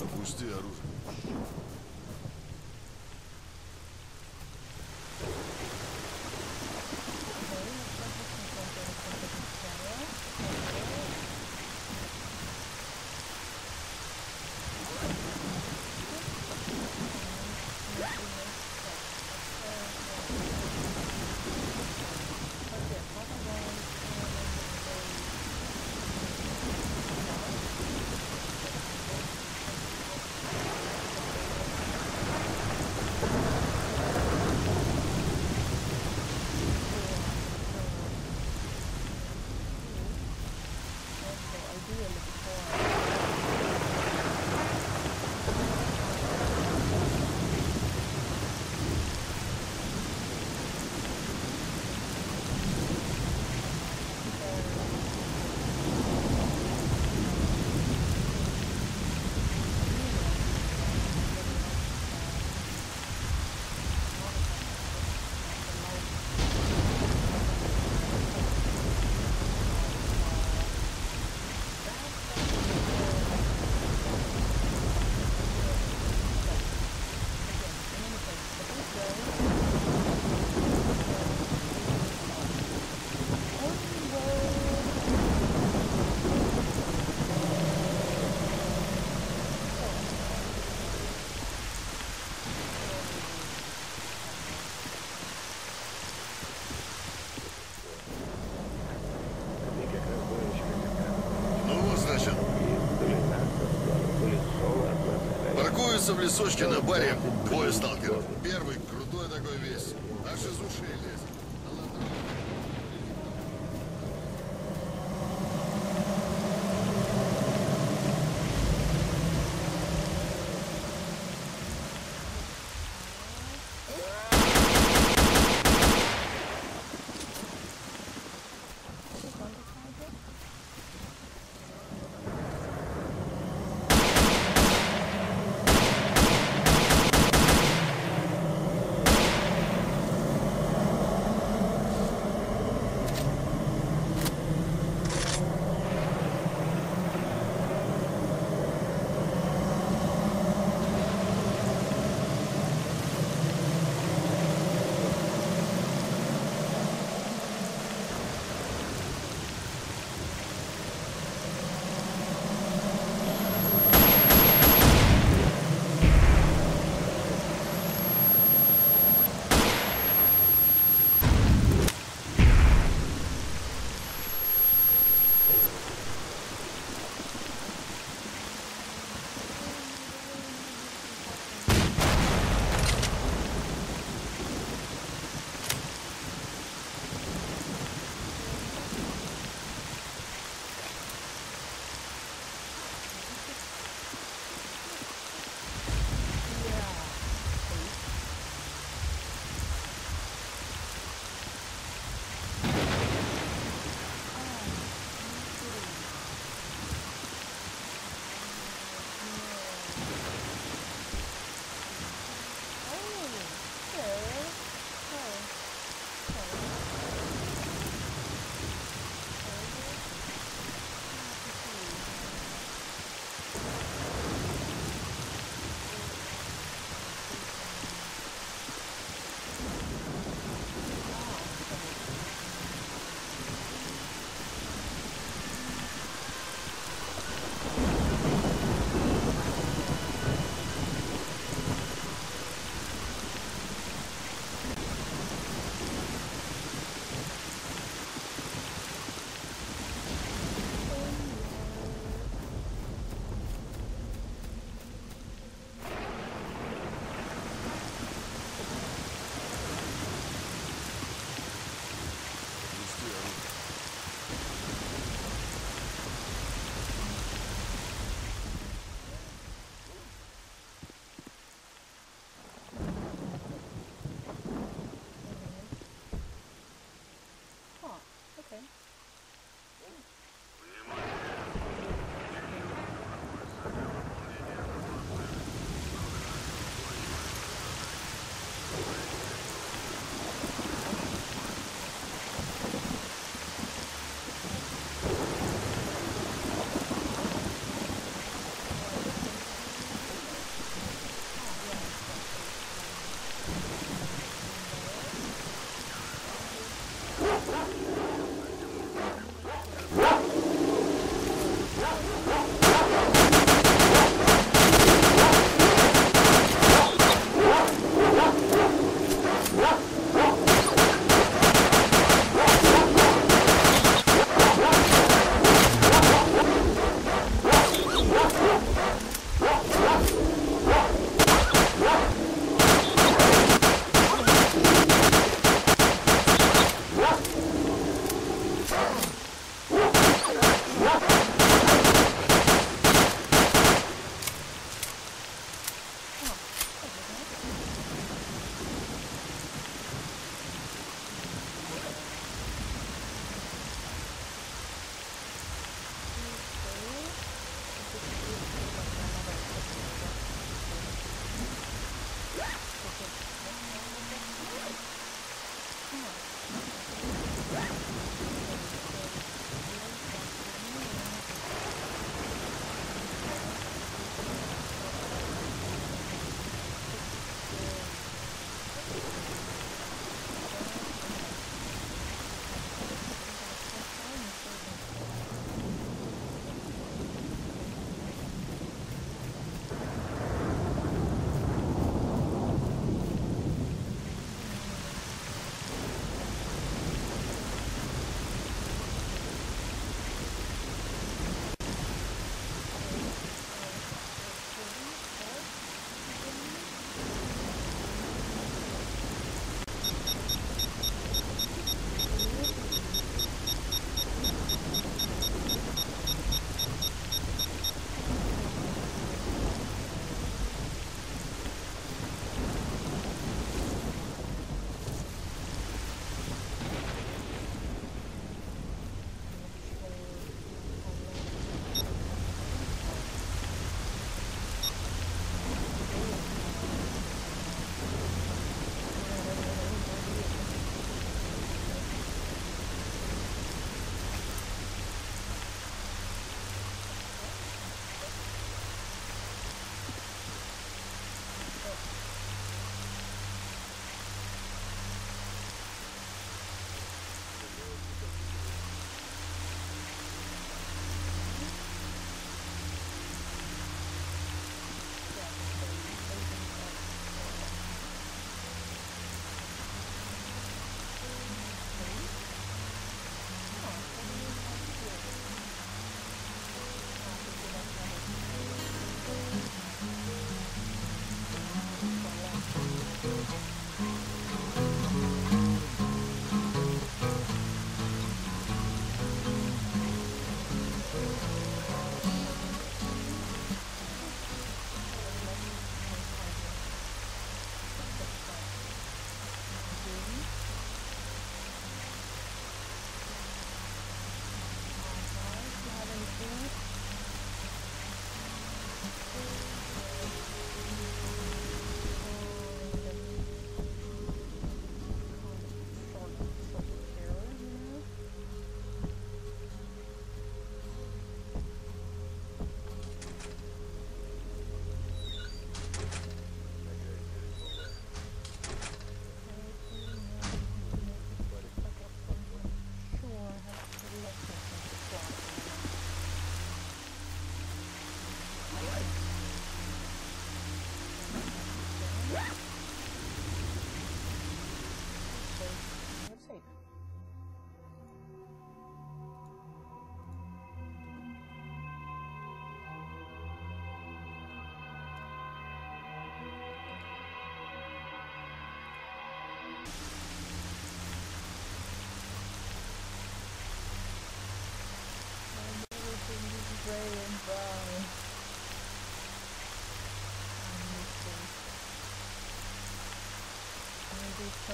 Опусти оружие. Лесочке на баре двое сталкеров. Первый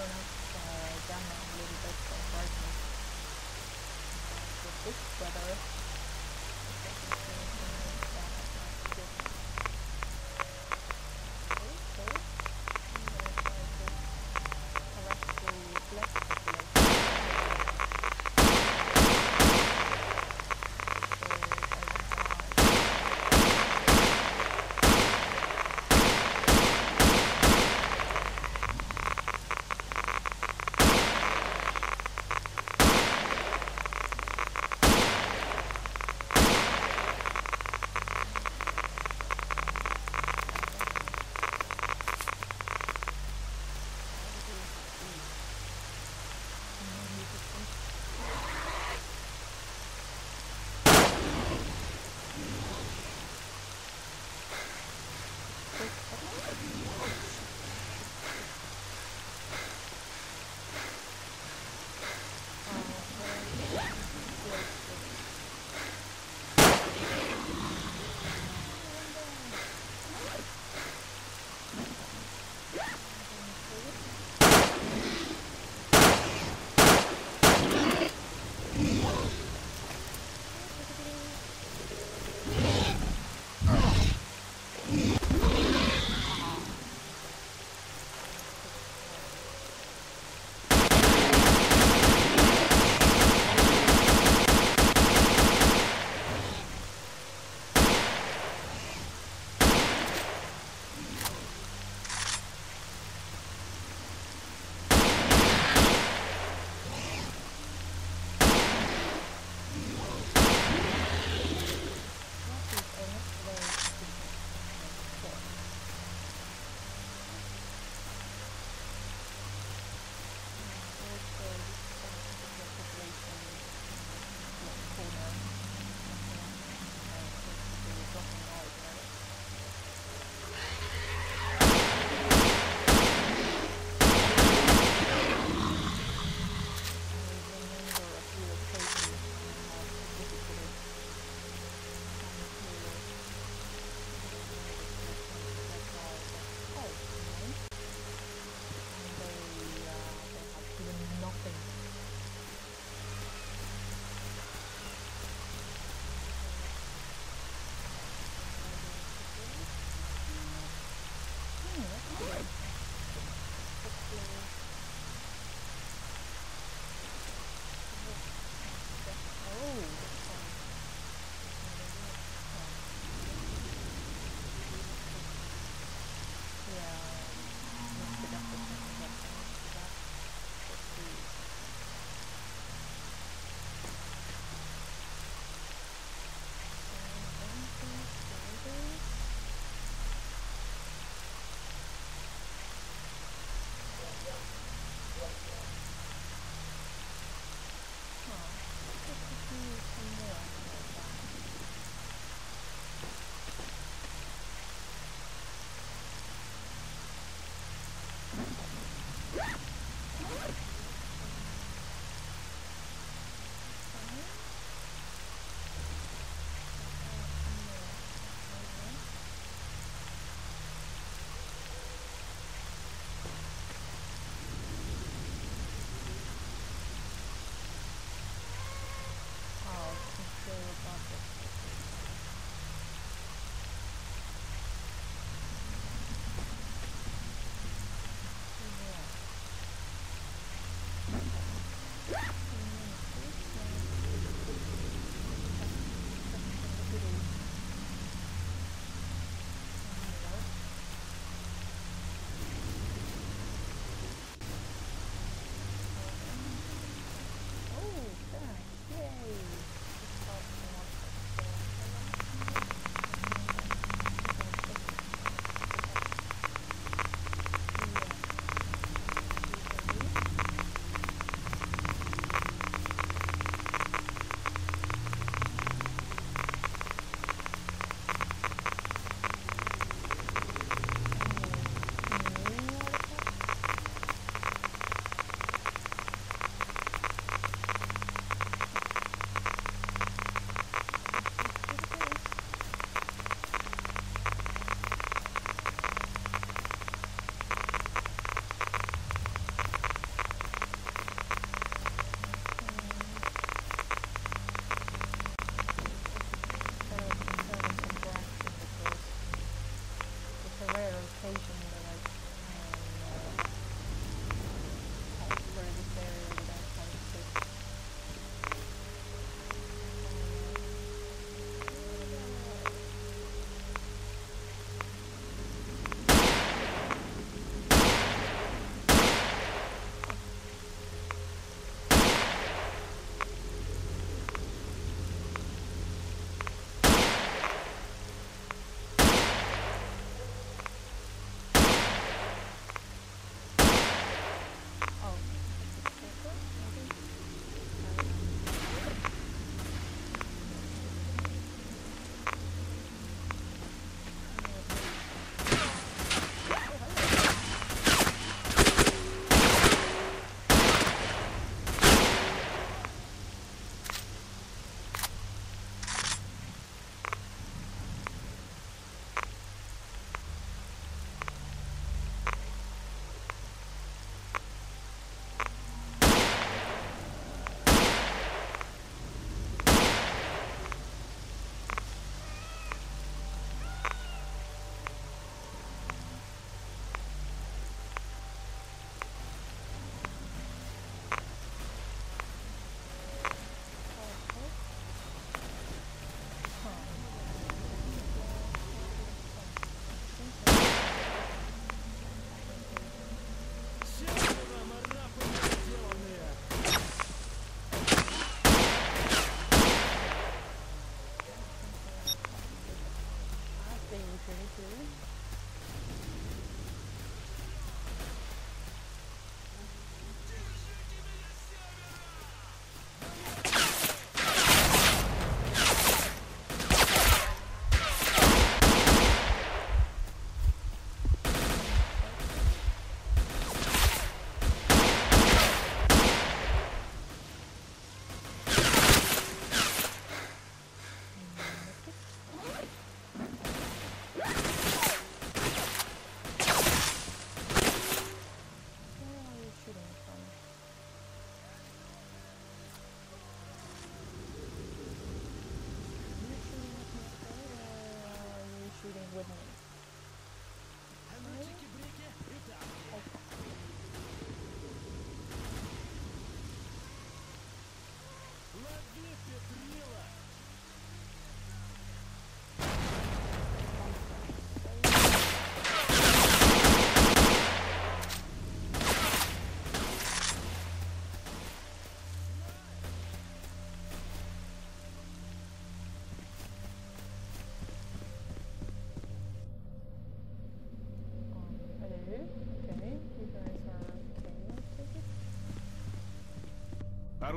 up uh, a little bit. With this weather,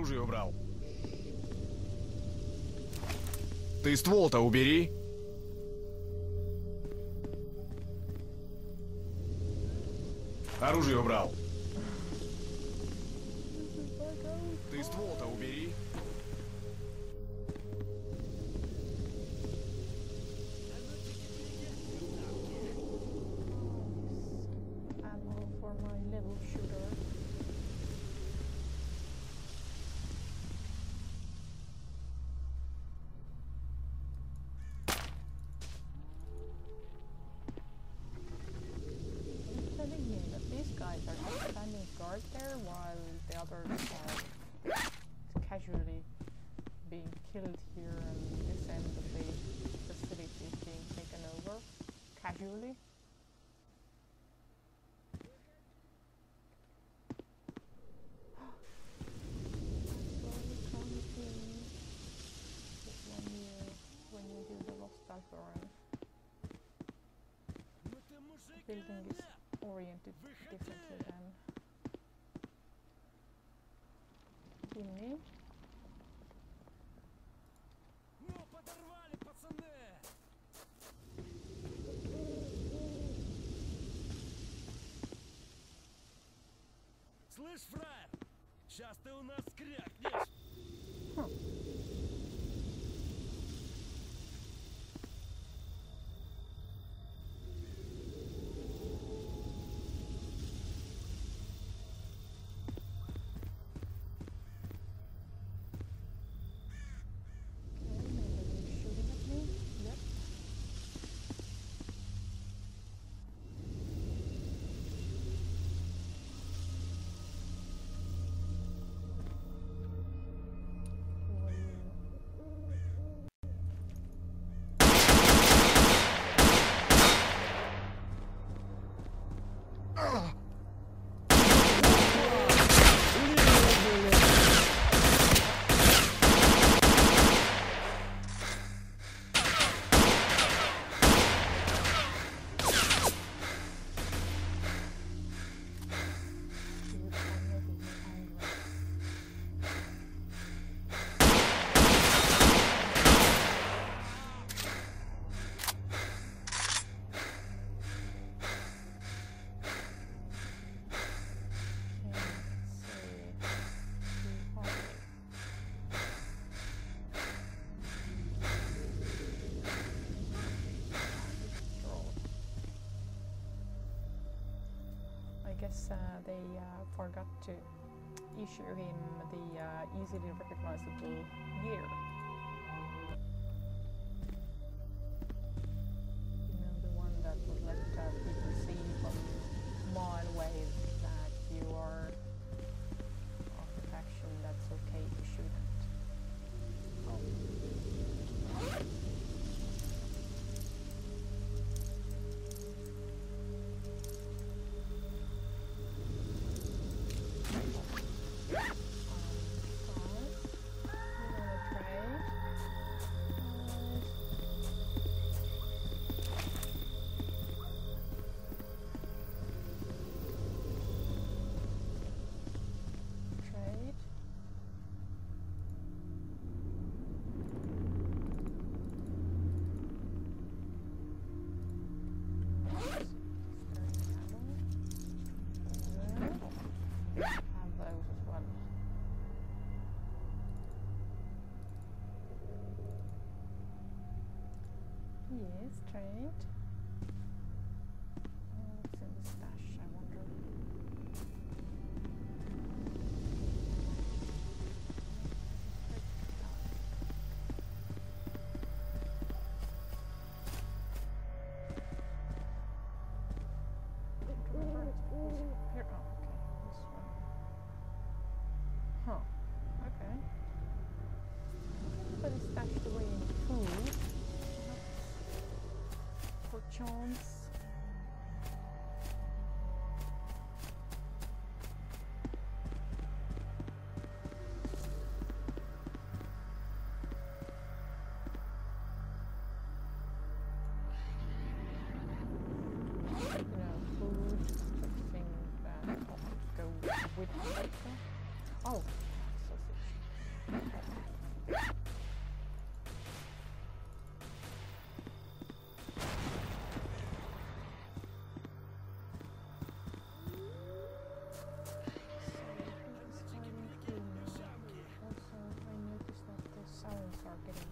оружие убрал. Ты ствол-то убери. Оружие убрал. building is oriented differently than chimney. they uh, forgot to issue him the uh, easily recognizable year. Yes, try. chance marketing.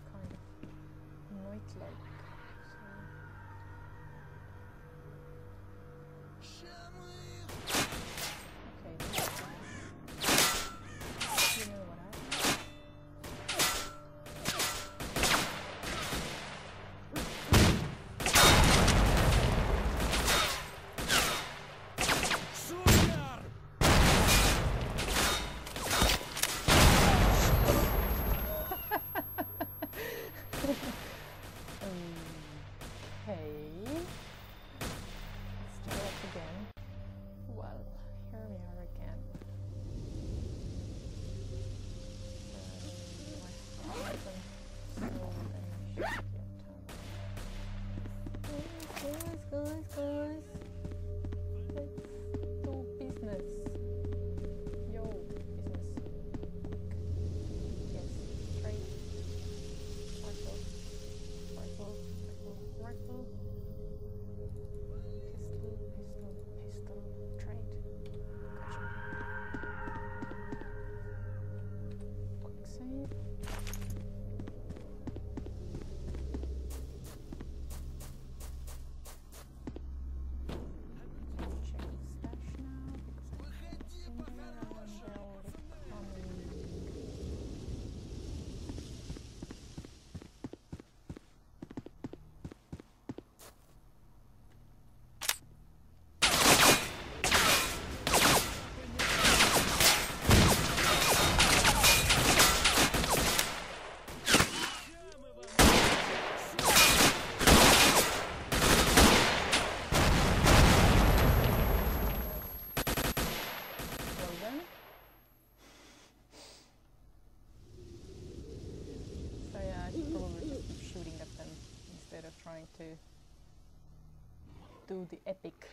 the epic.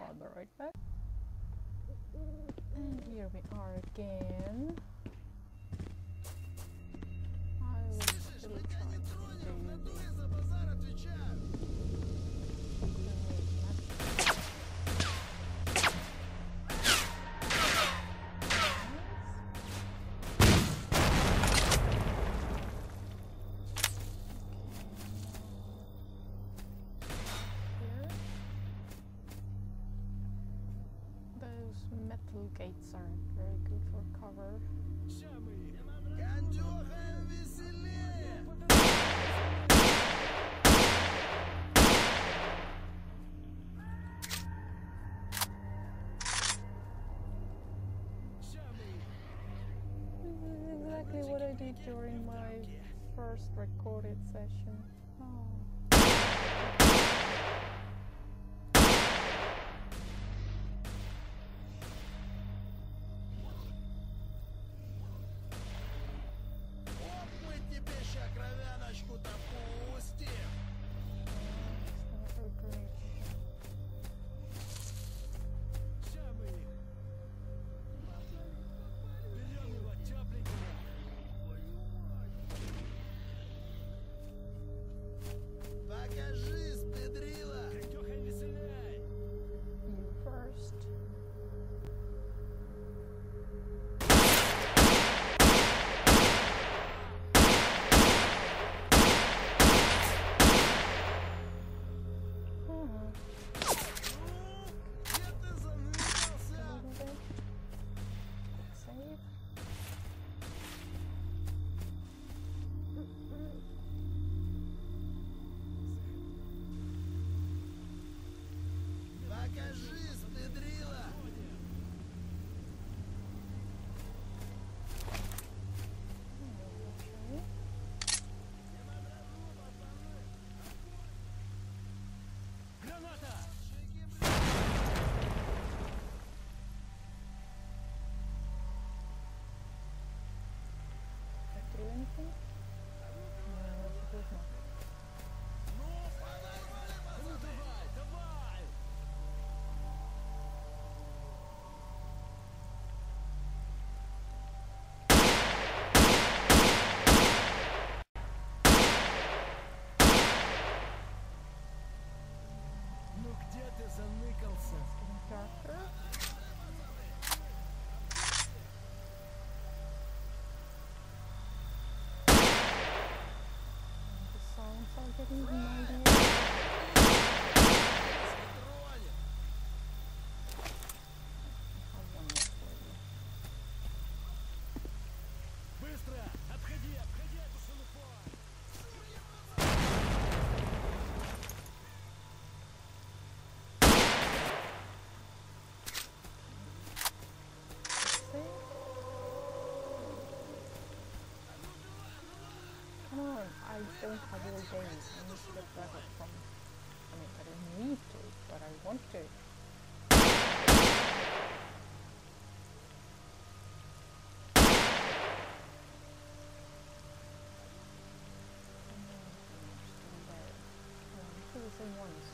I'll be right back. And here we are again. aren't very good for cover. This is exactly what I did during my first recorded session. Oh. sounds like it I don't have all day. I need to get back up from... I mean, I don't need to, but I want to. Oh, once.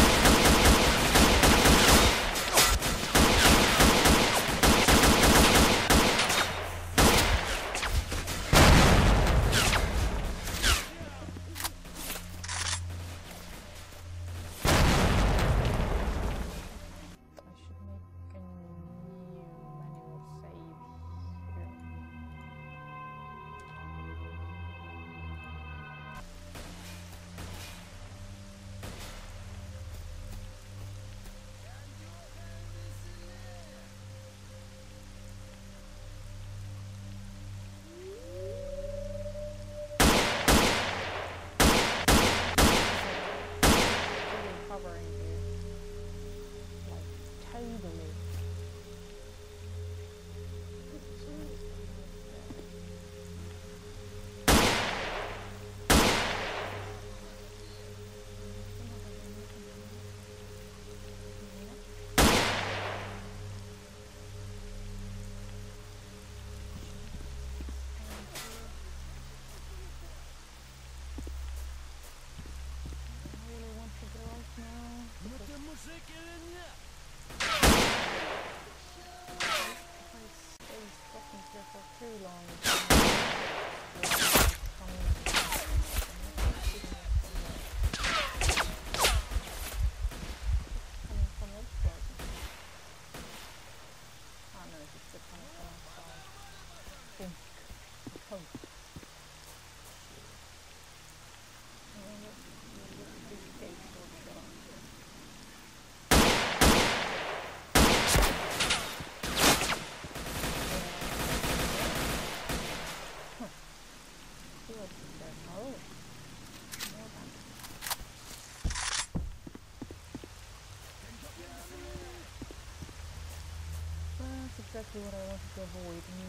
Sick in которая вас заводит,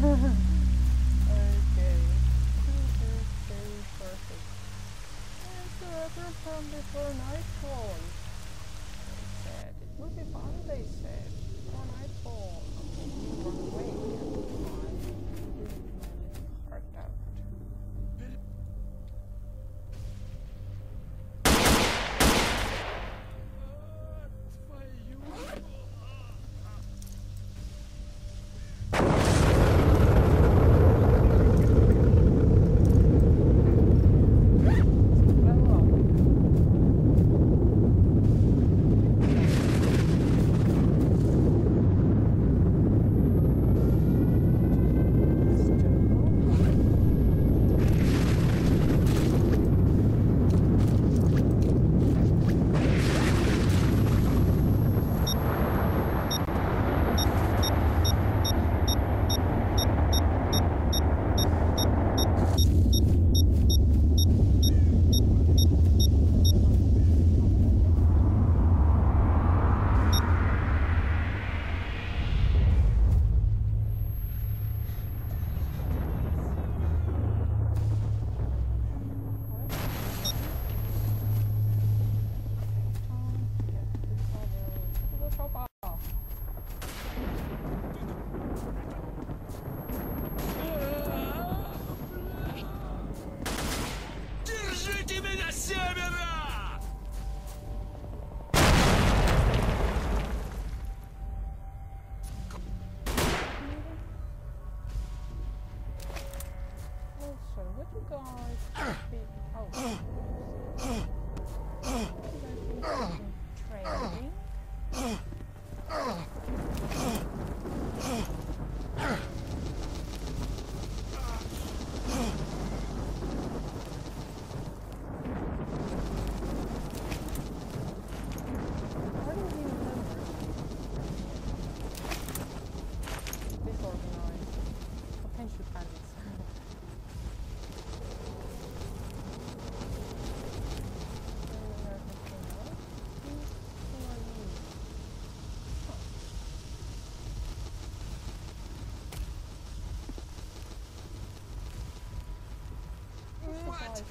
Ha. what?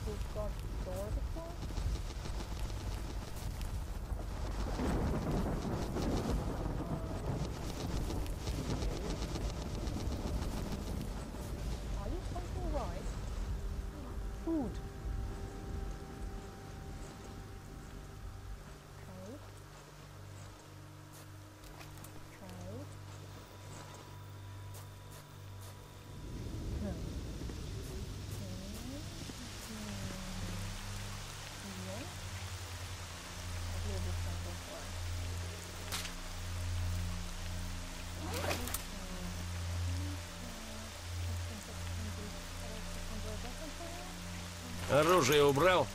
Оружие убрал?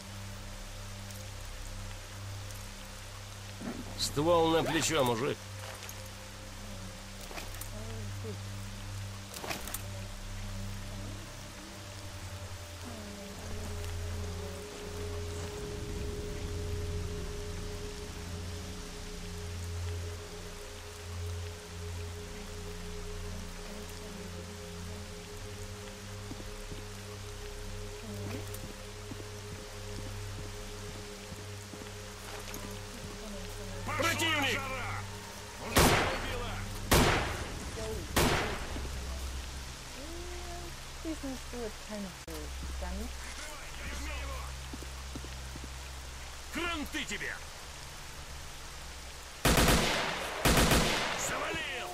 Ствол на плечо, мужик. business do with painters, damn Кранты тебе! Завалил!